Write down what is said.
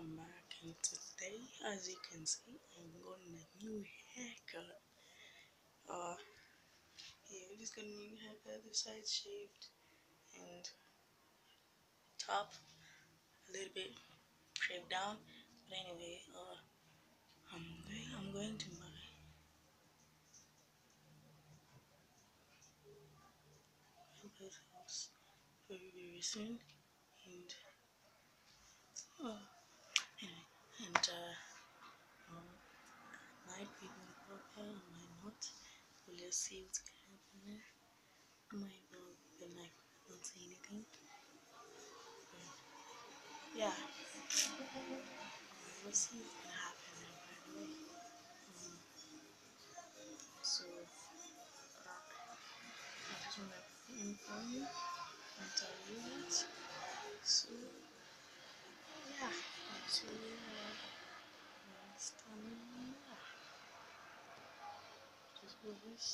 welcome back and today as you can see I'm getting a new haircut. Uh yeah just got a new haircut the side shaved and top a little bit shaved down. But anyway uh I'm going I'm going to my house very very soon and uh, anyway, and uh, um, might be going to work out, I might not. Just see what's gonna happen there. I might not be like not say anything. But yeah, we'll see what's gonna happen there. By the way, um, so I just wanna inform you and tell you that. So yeah, so uh, next time, just do this.